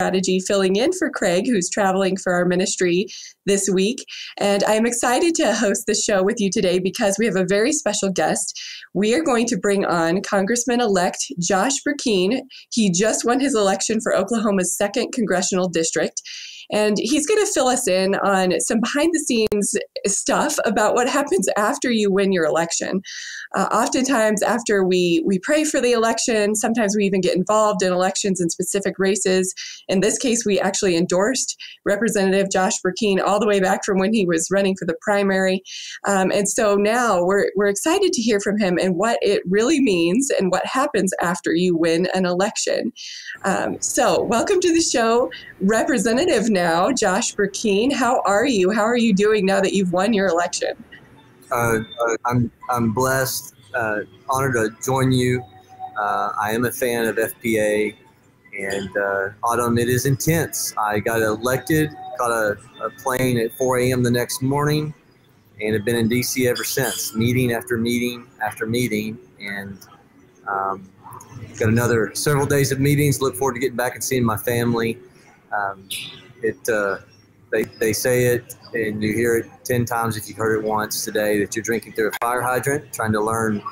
strategy, filling in for Craig, who's traveling for our ministry this week. And I'm excited to host the show with you today because we have a very special guest. We are going to bring on Congressman elect Josh Brecheen. He just won his election for Oklahoma's second congressional district. And he's going to fill us in on some behind the scenes stuff about what happens after you win your election. Uh, oftentimes, after we, we pray for the election, sometimes we even get involved in elections in specific races. In this case, we actually endorsed Representative Josh Brecheen all the way back from when he was running for the primary. Um, and so now we're, we're excited to hear from him and what it really means and what happens after you win an election. Um, so, welcome to the show, Representative now, Josh Brecheen. How are you? How are you doing now that you've won your election? Uh, I'm, I'm blessed, uh, honored to join you. Uh, I am a fan of FPA, and uh, Autumn, it is intense. I got elected, got a, a plane at 4 a.m. the next morning, and have been in DC ever since, meeting after meeting after meeting, and um, got another several days of meetings. Look forward to getting back and seeing my family. Um, it uh, they, they say it and you hear it 10 times if you've heard it once today that you're drinking through a fire hydrant trying to learn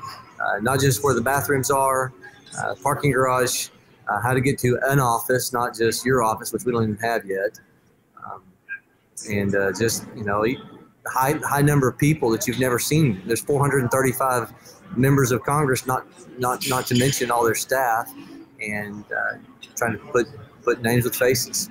uh, not just where the bathrooms are uh, parking garage uh, how to get to an office not just your office which we don't even have yet. Um, and uh, just you know high high number of people that you've never seen. There's 435 members of congress not not not to mention all their staff and uh, trying to put put names with faces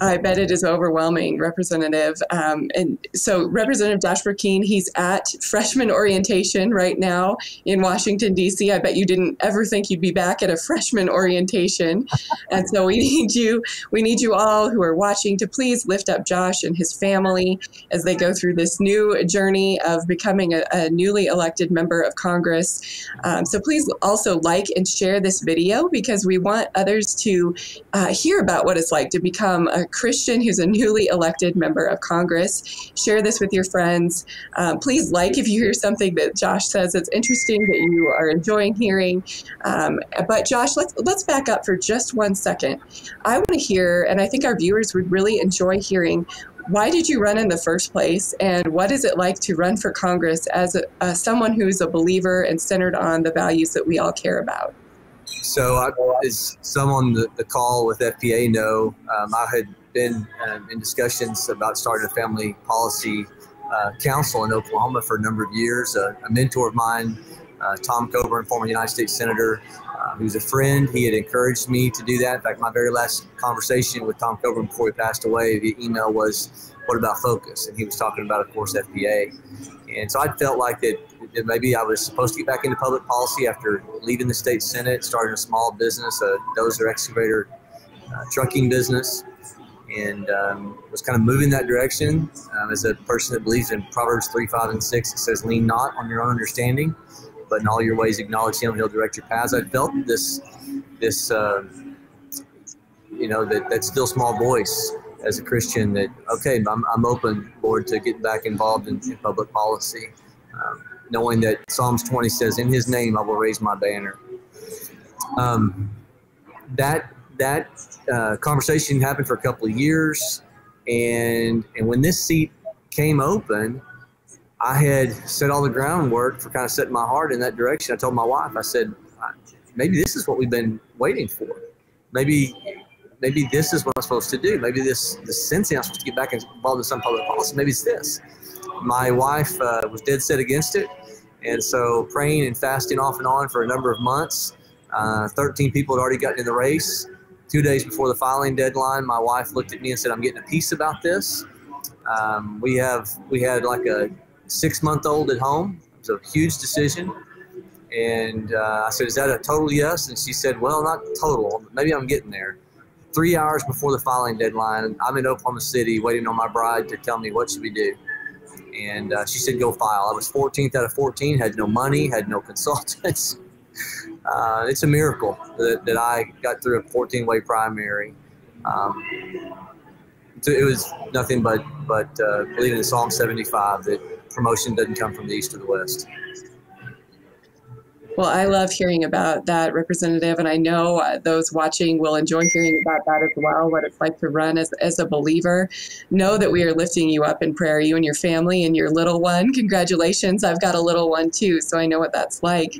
I bet it is overwhelming, Representative. Um, and so, Representative Josh Brecheen, he's at freshman orientation right now in Washington, D.C. I bet you didn't ever think you'd be back at a freshman orientation. and so, we need you, we need you all who are watching to please lift up Josh and his family as they go through this new journey of becoming a, a newly elected member of Congress. Um, so, please also like and share this video because we want others to uh, hear about what it's like to become um, a Christian who's a newly elected member of Congress. Share this with your friends. Um, please like if you hear something that Josh says that's interesting that you are enjoying hearing. Um, but Josh, let's let's back up for just one second. I want to hear, and I think our viewers would really enjoy hearing why did you run in the first place and what is it like to run for congress as a, uh, someone who's a believer and centered on the values that we all care about so, I, as some on the, the call with FPA know, um, I had been um, in discussions about starting a family policy uh, council in Oklahoma for a number of years. Uh, a mentor of mine, uh, Tom Coburn, former United States Senator, uh, who's a friend, he had encouraged me to do that. In fact, my very last conversation with Tom Coburn before he passed away via email was, What about focus? And he was talking about, of course, FPA. And so I felt like that maybe I was supposed to get back into public policy after leaving the state senate, starting a small business, a dozer excavator uh, trucking business, and um, was kind of moving that direction. Um, as a person that believes in Proverbs three, five, and six, it says, "Lean not on your own understanding, but in all your ways acknowledge Him; He'll direct your paths." I felt this, this, uh, you know, that that still small voice as a Christian that okay, I'm, I'm open, Lord, to get back involved in, in public policy. Um, knowing that Psalms 20 says, "In His name I will raise my banner." Um, that that uh, conversation happened for a couple of years, and and when this seat came open, I had set all the groundwork for kind of setting my heart in that direction. I told my wife, I said, maybe this is what we've been waiting for. Maybe maybe this is what I'm supposed to do. Maybe this the sensing I'm supposed to get back involved in some public policy. Maybe it's this my wife uh, was dead set against it. And so praying and fasting off and on for a number of months. Uh, 13 people had already gotten in the race. Two days before the filing deadline, my wife looked at me and said, I'm getting a peace about this. Um, we have we had like a six month old at home. It was a huge decision. And uh, I said, Is that a total yes? And she said, Well, not total. Maybe I'm getting there. Three hours before the filing deadline, I'm in Oklahoma City waiting on my bride to tell me what should we do and uh, she said go file. I was 14th out of 14, had no money, had no consultants. Uh, it's a miracle that, that I got through a 14-way primary. Um, it was nothing but but uh, believing in Psalm 75 that promotion doesn't come from the east or the west. Well, I love hearing about that, Representative, and I know uh, those watching will enjoy hearing about that as well, what it's like to run as, as a believer. Know that we are lifting you up in prayer, you and your family and your little one. Congratulations. I've got a little one too, so I know what that's like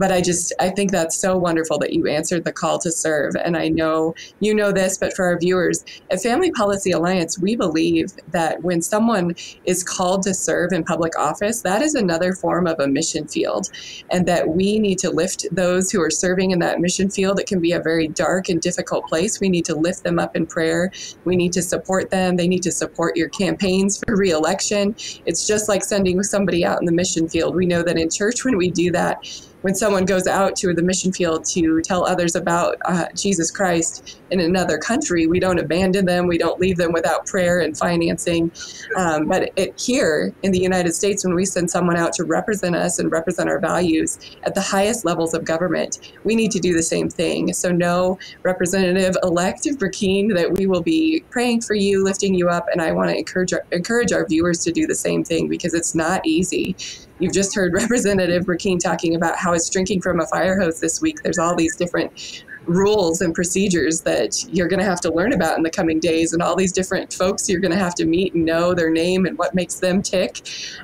but I just I think that's so wonderful that you answered the call to serve. And I know you know this, but for our viewers, at Family Policy Alliance, we believe that when someone is called to serve in public office, that is another form of a mission field, and that we need to lift those who are serving in that mission field. It can be a very dark and difficult place. We need to lift them up in prayer. We need to support them. They need to support your campaigns for reelection. It's just like sending somebody out in the mission field. We know that in church when we do that when someone goes out to the mission field to tell others about uh, Jesus Christ in another country, we don't abandon them. We don't leave them without prayer and financing. Um, but it, here in the United States, when we send someone out to represent us and represent our values at the highest levels of government, we need to do the same thing. So, no, Representative elect Brecheen, that we will be praying for you, lifting you up, and I want to encourage our, encourage our viewers to do the same thing because it's not easy. You've just heard Representative Brecheen talking about how it's drinking from a fire hose this week. There's all these different rules and procedures that you're going to have to learn about in the coming days, and all these different folks you're going to have to meet and know their name and what makes them tick.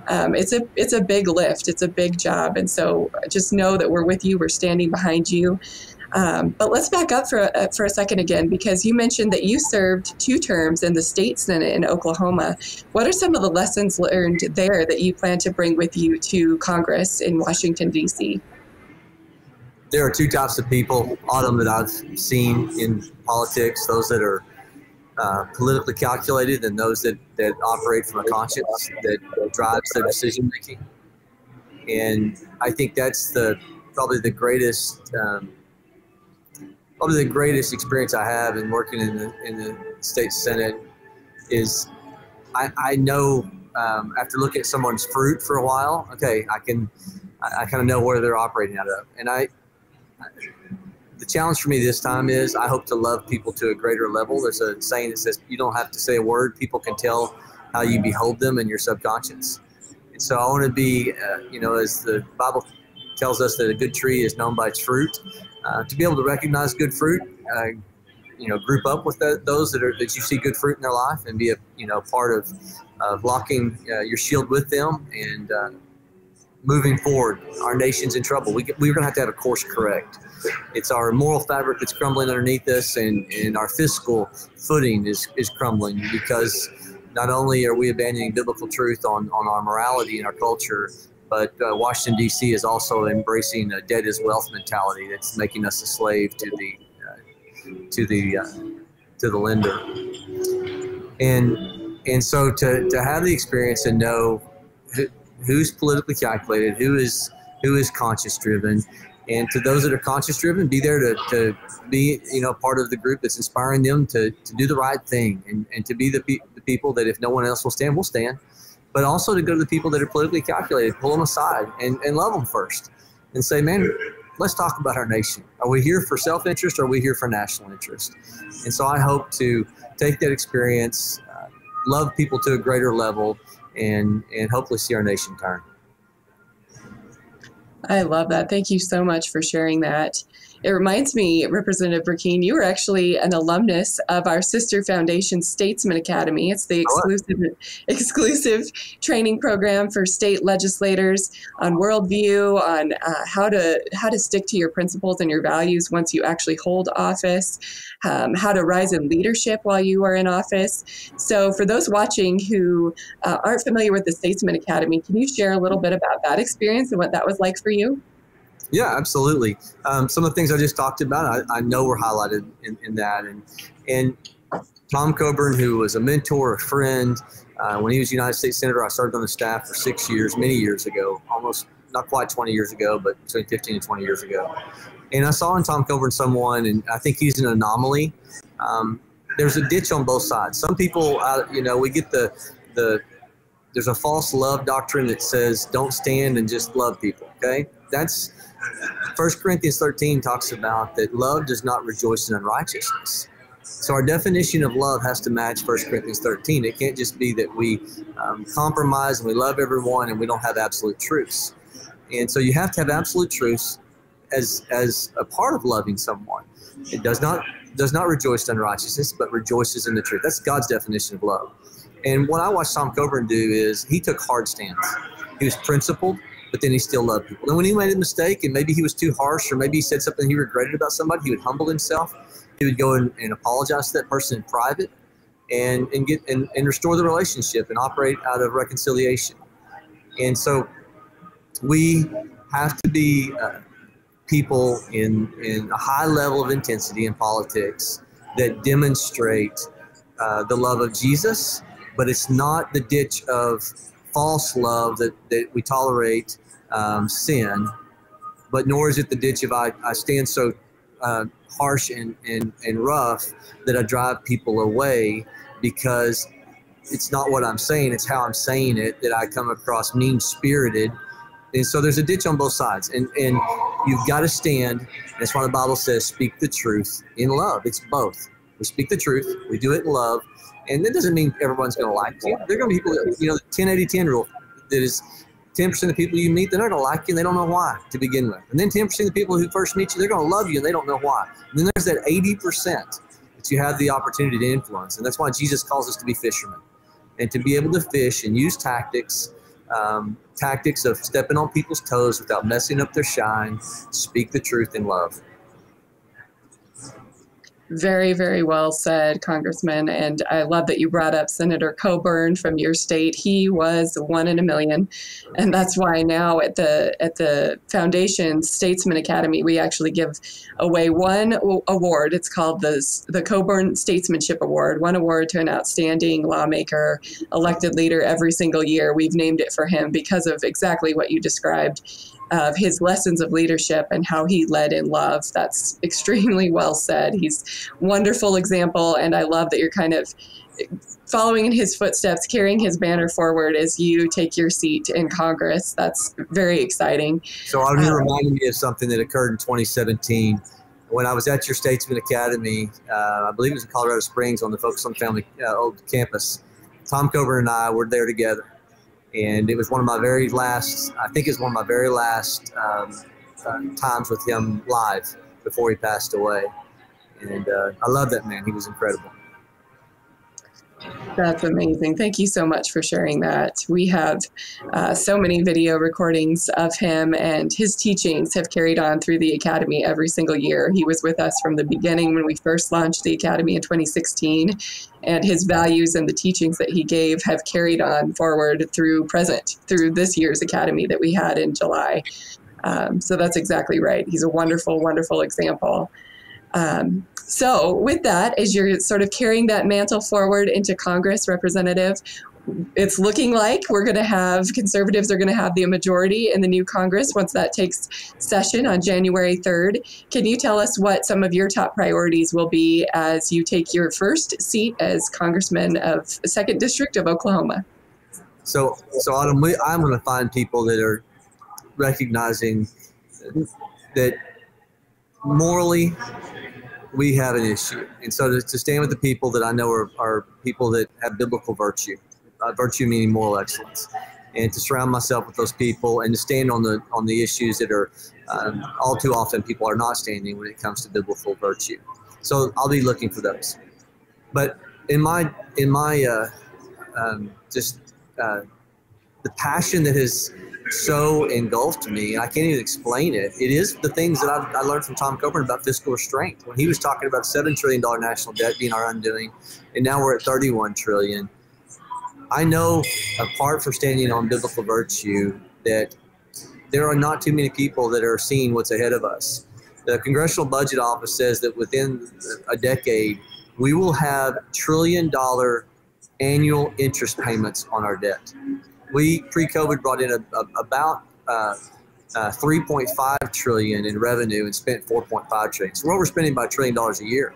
Um, it's a it's a big lift. It's a big job, and so just know that we're with you. We're standing behind you. Um, but let's back up for a, for a second again, because you mentioned that you served two terms in the state senate in Oklahoma. What are some of the lessons learned there that you plan to bring with you to Congress in Washington D.C.? There are two types of people, Autumn, that I've seen in politics: those that are uh, politically calculated, and those that, that operate from a conscience that drives their decision making. And I think that's the probably the greatest um, probably the greatest experience I have in working in the in the state senate is I, I know um, after looking at someone's fruit for a while, okay, I can I, I kind of know where they're operating out of, and I, I. The challenge for me this time is I hope to love people to a greater level. There's a saying that says you don't have to say a word; people can tell how you behold them in your subconscious. And so I want to be, uh, you know, as the Bible tells us that a good tree is known by its fruit. Uh, to be able to recognize good fruit, uh, you know, group up with the, those that are that you see good fruit in their life, and be a you know part of of locking uh, your shield with them and uh, moving forward. Our nation's in trouble. We we're going to have to have a course correct. It's our moral fabric that's crumbling underneath us, and, and our fiscal footing is, is crumbling because not only are we abandoning biblical truth on, on our morality and our culture, but uh, Washington D.C. is also embracing a debt is wealth mentality that's making us a slave to the uh, to the uh, to the lender. And and so to, to have the experience and know who, who's politically calculated, who is who is conscience driven, and to those that are conscience driven, be there to, to be you know part of the group that's inspiring them to, to do the right thing and, and to be the, pe- the people that if no one else will stand, will stand but also to go to the people that are politically calculated, pull them aside and, and love them first and say, man, let's talk about our nation. Are we here for self interest or are we here for national interest? And so I hope to take that experience, uh, love people to a greater level, and, and hopefully see our nation turn. I love that. Thank you so much for sharing that. It reminds me, Representative Brecheen, you were actually an alumnus of our sister foundation, Statesmen Academy. It's the exclusive exclusive training program for state legislators on worldview, on uh, how to how to stick to your principles and your values once you actually hold office, um, how to rise in leadership while you are in office. So, for those watching who uh, aren't familiar with the Statesmen Academy, can you share a little bit about that experience and what that was like for you? Yeah, absolutely. Um, some of the things I just talked about, I, I know were highlighted in, in, that. And, and Tom Coburn, who was a mentor, a friend, uh, when he was United States Senator, I served on the staff for six years, many years ago, almost not quite 20 years ago, but between 15 and 20 years ago. And I saw in Tom Coburn someone, and I think he's an anomaly. Um, there's a ditch on both sides. Some people, uh, you know, we get the the there's a false love doctrine that says don't stand and just love people. Okay, that's First Corinthians 13 talks about that love does not rejoice in unrighteousness. So our definition of love has to match 1 Corinthians 13. It can't just be that we um, compromise and we love everyone and we don't have absolute truths. And so you have to have absolute truths as as a part of loving someone. It does not does not rejoice in unrighteousness, but rejoices in the truth. That's God's definition of love. And what I watched Tom Coburn do is he took hard stands. He was principled, but then he still loved people. And when he made a mistake and maybe he was too harsh or maybe he said something he regretted about somebody, he would humble himself. He would go and, and apologize to that person in private and, and get and, and restore the relationship and operate out of reconciliation. And so we have to be uh, people in, in a high level of intensity in politics that demonstrate uh, the love of Jesus, but it's not the ditch of false love that, that we tolerate um, sin, but nor is it the ditch of I, I stand so uh, harsh and, and, and rough that I drive people away because it's not what I'm saying, it's how I'm saying it that I come across mean spirited. And so there's a ditch on both sides. And, and you've got to stand. That's why the Bible says, speak the truth in love. It's both. We speak the truth, we do it in love. And that doesn't mean everyone's going to like you. There are going to be people that, you know, the 10 80 10 rule that is 10% of the people you meet, they're not going to like you and they don't know why to begin with. And then 10% of the people who first meet you, they're going to love you and they don't know why. And then there's that 80% that you have the opportunity to influence. And that's why Jesus calls us to be fishermen and to be able to fish and use tactics, um, tactics of stepping on people's toes without messing up their shine, speak the truth in love. Very, very well said, Congressman. And I love that you brought up Senator Coburn from your state. He was one in a million, and that's why now at the at the Foundation Statesmen Academy we actually give away one award. It's called the the Coburn Statesmanship Award. One award to an outstanding lawmaker, elected leader every single year. We've named it for him because of exactly what you described of his lessons of leadership and how he led in love. That's extremely well said. He's wonderful example, and I love that you're kind of following in his footsteps, carrying his banner forward as you take your seat in Congress. That's very exciting. So, you um, reminding me of something that occurred in 2017 when I was at your Statesmen Academy. Uh, I believe it was in Colorado Springs on the Focus on Family uh, old campus. Tom Coburn and I were there together and it was one of my very last. I think it's one of my very last um, uh, times with him live before he passed away, and uh, I love that man. He was incredible. That's amazing. Thank you so much for sharing that. We have uh, so many video recordings of him, and his teachings have carried on through the Academy every single year. He was with us from the beginning when we first launched the Academy in 2016, and his values and the teachings that he gave have carried on forward through present, through this year's Academy that we had in July. Um, so that's exactly right. He's a wonderful, wonderful example. Um, so, with that, as you're sort of carrying that mantle forward into Congress, Representative, it's looking like we're going to have conservatives are going to have the majority in the new Congress once that takes session on January 3rd. Can you tell us what some of your top priorities will be as you take your first seat as Congressman of Second District of Oklahoma? So, so Autumn, I'm going to find people that are recognizing that morally we have an issue. And so to, to stand with the people that I know are, are people that have biblical virtue, uh, virtue meaning moral excellence, and to surround myself with those people and to stand on the on the issues that are um, all too often people are not standing when it comes to biblical virtue. So I'll be looking for those. But in my in my uh, um, just uh, the passion that has so engulfed me. And I can't even explain it. It is the things that I, I learned from Tom Coburn about fiscal restraint when he was talking about seven trillion dollar national debt being our undoing, and now we're at thirty one trillion. I know, apart from standing on biblical virtue, that there are not too many people that are seeing what's ahead of us. The Congressional Budget Office says that within a decade, we will have trillion dollar annual interest payments on our debt we pre-COVID brought in a, a, about uh, uh, 3.5 trillion in revenue and spent 4.5 trillion. So we're overspending by a trillion dollars a year.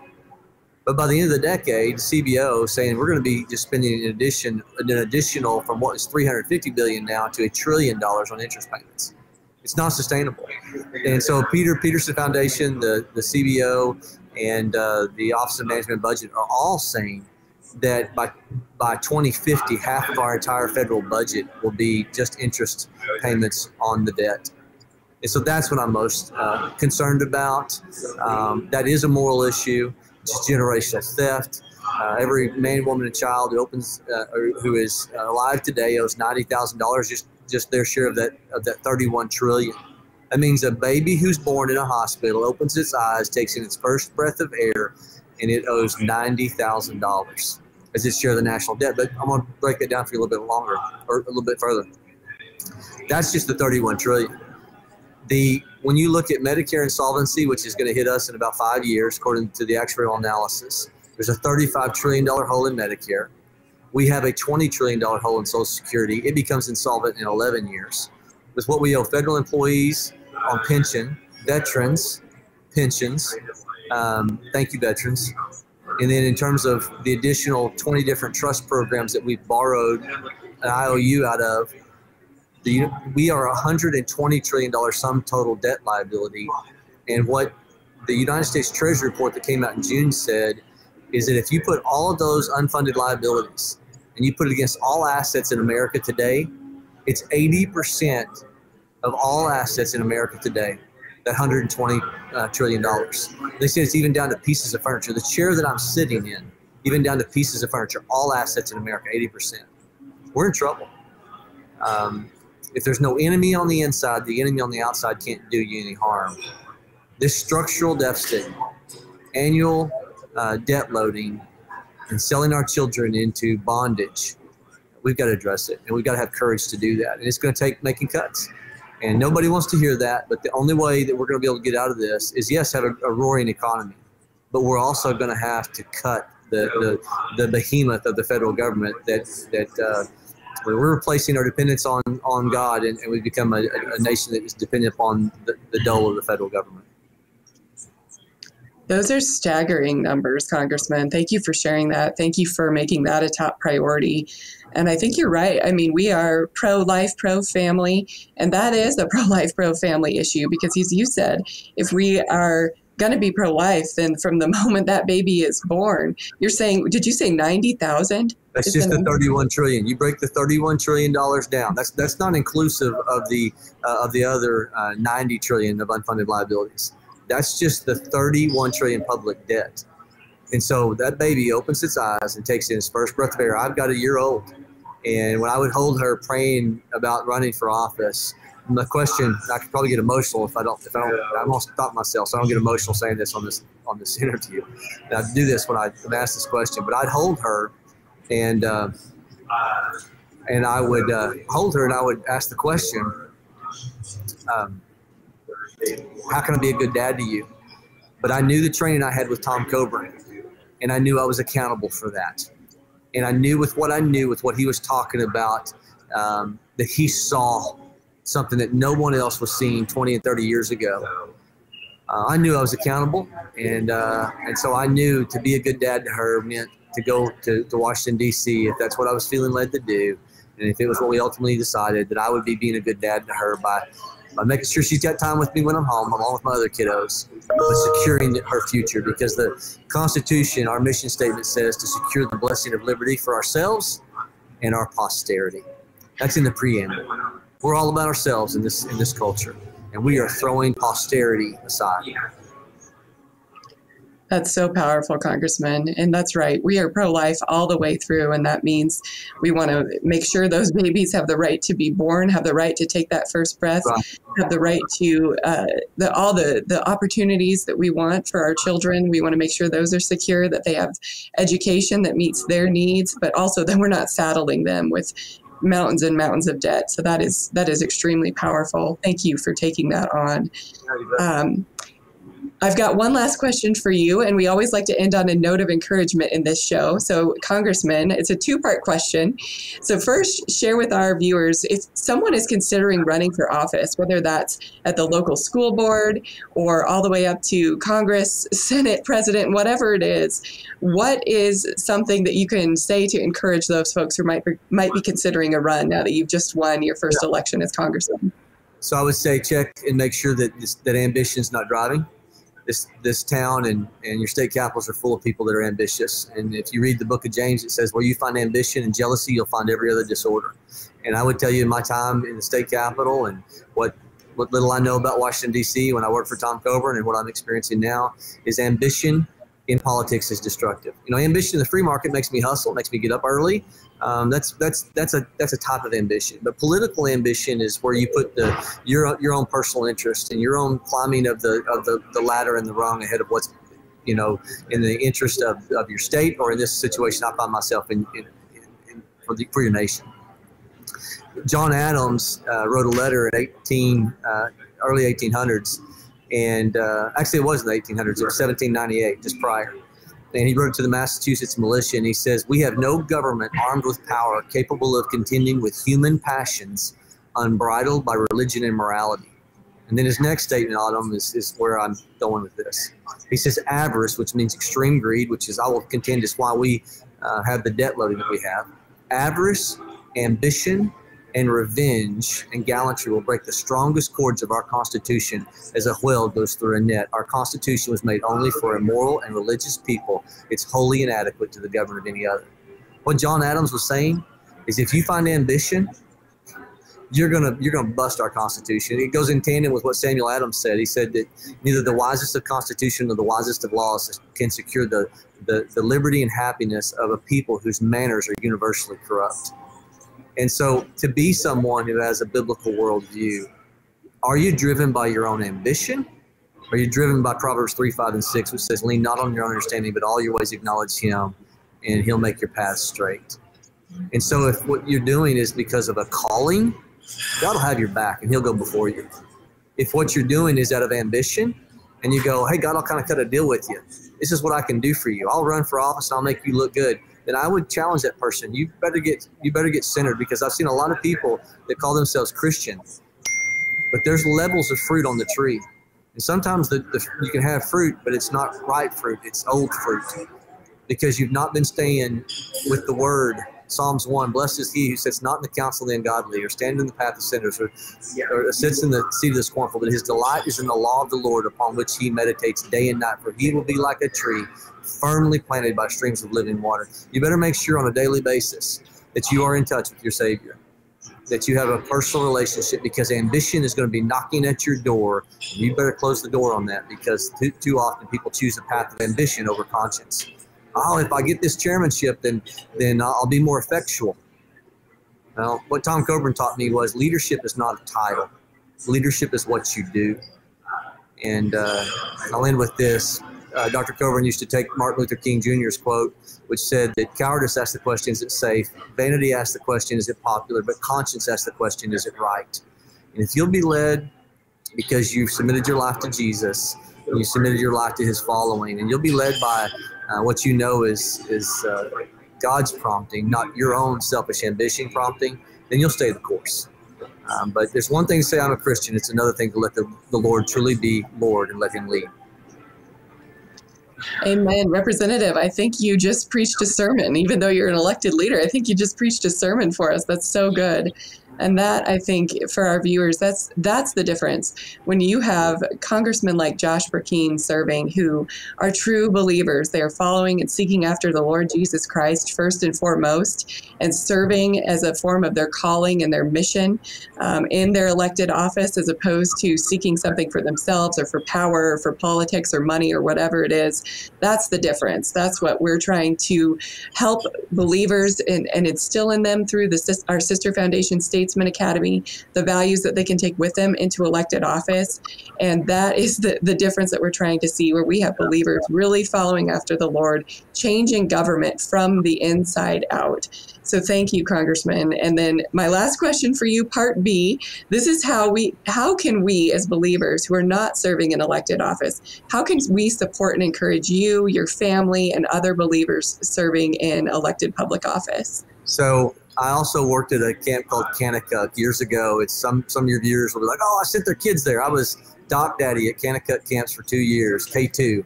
But by the end of the decade, CBO saying we're going to be just spending an addition, an additional from what is 350 billion now to a trillion dollars on interest payments. It's not sustainable. And so Peter Peterson Foundation, the the CBO, and uh, the Office of Management and Budget are all saying that by by 2050, half of our entire federal budget will be just interest payments on the debt. And so that's what I'm most uh, concerned about. Um, that is a moral issue, just generational theft. Uh, every man, woman, and child who opens, uh, who is alive today owes ninety thousand dollars, just just their share of that of that thirty-one trillion. That means a baby who's born in a hospital opens its eyes, takes in its first breath of air, and it owes ninety thousand dollars as its share of the national debt. But I'm going to break it down for you a little bit longer or a little bit further. That's just the thirty-one trillion. The when you look at Medicare insolvency, which is going to hit us in about five years, according to the actuarial analysis, there's a $35 trillion hole in Medicare. We have a $20 trillion hole in Social Security. It becomes insolvent in 11 years. With what we owe federal employees on pension, veterans, pensions, um, thank you, veterans. And then in terms of the additional 20 different trust programs that we've borrowed an IOU out of, the, we are a $120 trillion sum total debt liability. And what the United States Treasury report that came out in June said is that if you put all of those unfunded liabilities and you put it against all assets in America today, it's 80% of all assets in America today, that 120 uh, trillion dollars. They say it's even down to pieces of furniture. The chair that I'm sitting in, even down to pieces of furniture, all assets in America, 80%. We're in trouble. Um, if there's no enemy on the inside, the enemy on the outside can't do you any harm. This structural deficit, annual uh, debt loading, and selling our children into bondage, we've got to address it, and we've got to have courage to do that. And it's going to take making cuts. And nobody wants to hear that, but the only way that we're going to be able to get out of this is yes, have a, a roaring economy, but we're also going to have to cut the, the, the behemoth of the federal government that that uh, we're replacing our dependence on on God, and, and we become a, a, nation that is dependent upon the, the dole of the federal government. Those are staggering numbers, Congressman. Thank you for sharing that. Thank you for making that a top priority. And I think you're right. I mean, we are pro life, pro family, and that is a pro life, pro family issue because, as you said, if we are going to be pro life, then from the moment that baby is born, you're saying, did you say 90,000? That's just the 31 trillion. You break the 31 trillion dollars down. That's that's not inclusive of the uh, of the other uh, 90 trillion of unfunded liabilities. That's just the 31 trillion public debt. And so that baby opens its eyes and takes in its first breath of air. I've got a year old. And when I would hold her praying about running for office, the question I could probably get emotional if I don't if I don't I almost stop myself so I don't get emotional saying this on this on this interview. And I do this when I am asked this question, but I'd hold her and uh, and I would uh, hold her and I would ask the question. Um, how can I be a good dad to you? But I knew the training I had with Tom Coburn, and I knew I was accountable for that. And I knew with what I knew, with what he was talking about, um, that he saw something that no one else was seeing 20 and 30 years ago. Uh, I knew I was accountable, and uh, and so I knew to be a good dad to her meant to go to, to Washington D.C. if that's what I was feeling led to do, and if it was what we ultimately decided that I would be being a good dad to her by by making sure she's got time with me when I'm home, along with my other kiddos, but securing her future because the Constitution, our mission statement says to secure the blessing of liberty for ourselves and our posterity. That's in the preamble. We're all about ourselves in this in this culture, and we are throwing posterity aside. That's so powerful, Congressman. And that's right. We are pro life all the way through. And that means we want to make sure those babies have the right to be born, have the right to take that first breath, have the right to uh, the, all the, the opportunities that we want for our children. We want to make sure those are secure, that they have education that meets their needs, but also that we're not saddling them with mountains and mountains of debt. So that is that is extremely powerful. Thank you for taking that on. Um, I've got one last question for you, and we always like to end on a note of encouragement in this show. So, Congressman, it's a two part question. So, first, share with our viewers if someone is considering running for office, whether that's at the local school board or all the way up to Congress, Senate, President, whatever it is, what is something that you can say to encourage those folks who might be, might be considering a run now that you've just won your first election as Congressman? So, I would say check and make sure that this, that ambition is not driving this this town and, and your state capitals are full of people that are ambitious. And if you read the book of James, it says where you find ambition and jealousy, you'll find every other disorder. And I would tell you in my time in the state capital and what what little I know about Washington D.C. when I worked for Tom Coburn and what I'm experiencing now is ambition in politics is destructive. You know, ambition in the free market makes me hustle, makes me get up early. Um, that's that's that's a that's a type of ambition. But political ambition is where you put the your your own personal interest and your own climbing of the of the, the ladder and the rung ahead of what's you know in the interest of, of your state or in this situation I find myself in, in, in for the for your nation. John Adams uh, wrote a letter in 18 uh, early 1800s and uh, actually it was in the 1800s. It was 1798, just prior. And he wrote to the Massachusetts militia, and he says, "We have no government armed with power capable of contending with human passions, unbridled by religion and morality." And then his next statement him is, is where I'm going with this. He says, "Avarice, which means extreme greed, which is I will contend is why we uh, have the debt loading that we have. Avarice, ambition, and revenge and gallantry will break the strongest cords of our Constitution as a whale goes through a net. Our Constitution was made only for a moral and religious people. It's wholly inadequate to the government of any other. What John Adams was saying is if you find ambition, you're gonna you're gonna bust our Constitution. It goes in tandem with what Samuel Adams said. He said that neither the wisest of Constitution nor the wisest of laws can secure the, the, the liberty and happiness of a people whose manners are universally corrupt. And so, to be someone who has a biblical worldview, are you driven by your own ambition? Are you driven by Proverbs 3, 5, and 6, which says, Lean not on your own understanding, but all your ways acknowledge Him, and He'll make your path straight? And so, if what you're doing is because of a calling, God will have your back and He'll go before you. If what you're doing is out of ambition, and you go, Hey, God, I'll kind of cut a deal with you. This is what I can do for you. I'll run for office and I'll make you look good then I would challenge that person. You better get you better get centered because I've seen a lot of people that call themselves Christian, but there's levels of fruit on the tree, and sometimes the, the you can have fruit, but it's not ripe fruit; it's old fruit because you've not been staying with the Word. Psalms 1 Blessed is he who sits not in the council of the ungodly, or stands in the path of sinners, or, or sits in the seat of the scornful, but his delight is in the law of the Lord, upon which he meditates day and night. For he will be like a tree firmly planted by streams of living water. You better make sure on a daily basis that you are in touch with your Savior, that you have a personal relationship because ambition is going to be knocking at your door. you better close the door on that because too, too often people choose the path of ambition over conscience. Oh, if I get this chairmanship, then then I'll be more effectual. Well, what Tom Coburn taught me was leadership is not a title. Leadership is what you do. And uh, I'll end with this uh, Dr. Coburn used to take Martin Luther King Jr.'s quote, which said that cowardice asks the question, is it safe? Vanity asks the question, is it popular? But conscience asks the question, is it right? And if you'll be led because you've submitted your life to Jesus, and you submitted your life to his following, and you'll be led by uh, what you know is, is uh, God's prompting, not your own selfish ambition prompting, then you'll stay the course. Um, but there's one thing to say I'm a Christian, it's another thing to let the, the Lord truly be Lord and let him lead. Amen. Representative, I think you just preached a sermon, even though you're an elected leader. I think you just preached a sermon for us. That's so good. And that I think for our viewers, that's that's the difference. When you have congressmen like Josh Brecheen serving who are true believers, they are following and seeking after the Lord Jesus Christ first and foremost, and serving as a form of their calling and their mission um, in their elected office, as opposed to seeking something for themselves or for power or for politics or money or whatever it is. That's the difference. That's what we're trying to help believers and, and instill in them through the our sister foundation states Statesmen Academy, the values that they can take with them into elected office. And that is the, the difference that we're trying to see, where we have believers really following after the Lord, changing government from the inside out. So thank you, Congressman. And then my last question for you, part B. This is how we how can we as believers who are not serving in elected office, how can we support and encourage you, your family, and other believers serving in elected public office? So I also worked at a camp called Kanakuk years ago. It's some some of your viewers will be like, "Oh, I sent their kids there." I was doc daddy at Kanakuk camps for two years, K two.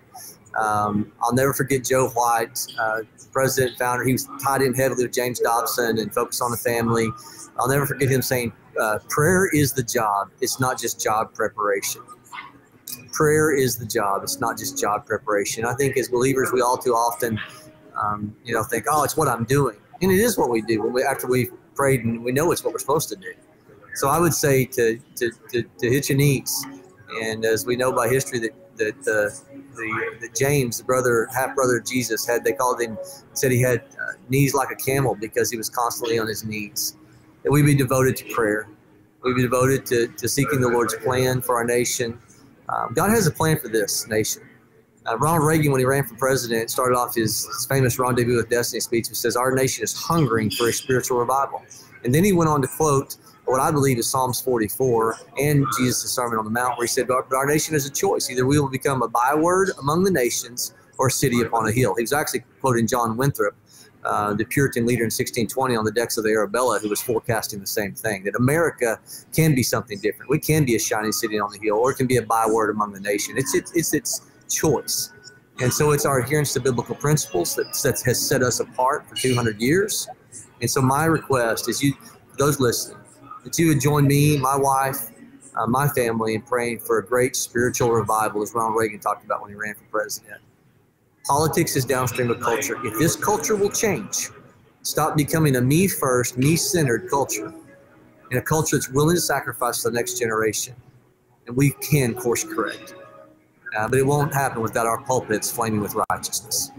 Um, I'll never forget Joe White, uh, president, founder. He was tied in heavily with James Dobson and focused on the family. I'll never forget him saying, uh, "Prayer is the job. It's not just job preparation." Prayer is the job. It's not just job preparation. I think as believers, we all too often, um, you know, think, "Oh, it's what I'm doing." And it is what we do when we after we've prayed and we know it's what we're supposed to do. So I would say to, to, to, to hit your knees. And as we know by history that, that uh, the, the James, the brother, half brother of Jesus, had they called him, said he had uh, knees like a camel because he was constantly on his knees. That we be devoted to prayer. We be devoted to, to seeking the Lord's plan for our nation. Um, God has a plan for this nation. Uh, Ronald Reagan, when he ran for president, started off his, his famous Rendezvous with Destiny speech, which says, Our nation is hungering for a spiritual revival. And then he went on to quote what I believe is Psalms 44 and Jesus' Sermon on the Mount, where he said, But our nation is a choice. Either we will become a byword among the nations or a city upon a hill. He was actually quoting John Winthrop, uh, the Puritan leader in 1620 on the decks of the Arabella, who was forecasting the same thing that America can be something different. We can be a shining city on the hill, or it can be a byword among the nation. It's, it's, it's its choice. And so it's our adherence to biblical principles that sets, has set us apart for 200 years. And so my request is you, those listening, that you would join me, my wife, uh, my family in praying for a great spiritual revival, as Ronald Reagan talked about when he ran for president. Politics is downstream of culture. If this culture will change, stop becoming a me first, me centered culture, and a culture that's willing to sacrifice for the next generation, and we can course correct. Uh, but it won't happen without our pulpits flaming with righteousness.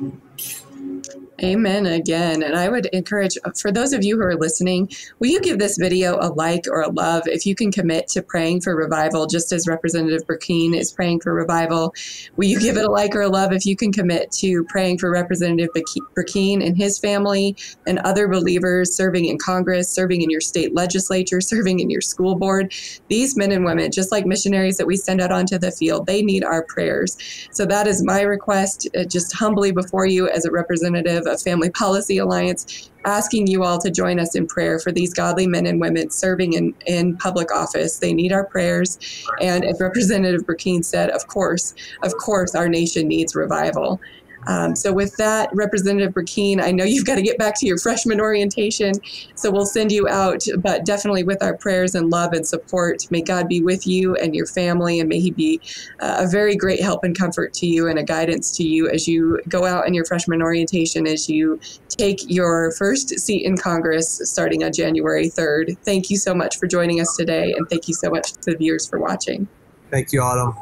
Amen again. And I would encourage, for those of you who are listening, will you give this video a like or a love if you can commit to praying for revival, just as Representative Brecheen is praying for revival? Will you give it a like or a love if you can commit to praying for Representative Brecheen and his family and other believers serving in Congress, serving in your state legislature, serving in your school board? These men and women, just like missionaries that we send out onto the field, they need our prayers. So that is my request, uh, just humbly before you as a representative of Family Policy Alliance, asking you all to join us in prayer for these godly men and women serving in, in public office. They need our prayers. And as Representative Brecheen said, of course, of course, our nation needs revival. Um, so with that, Representative Brecheen, I know you've got to get back to your freshman orientation, so we'll send you out, but definitely with our prayers and love and support. May God be with you and your family, and may He be uh, a very great help and comfort to you and a guidance to you as you go out in your freshman orientation, as you take your first seat in Congress starting on January 3rd. Thank you so much for joining us today, and thank you so much to the viewers for watching. Thank you, Autumn.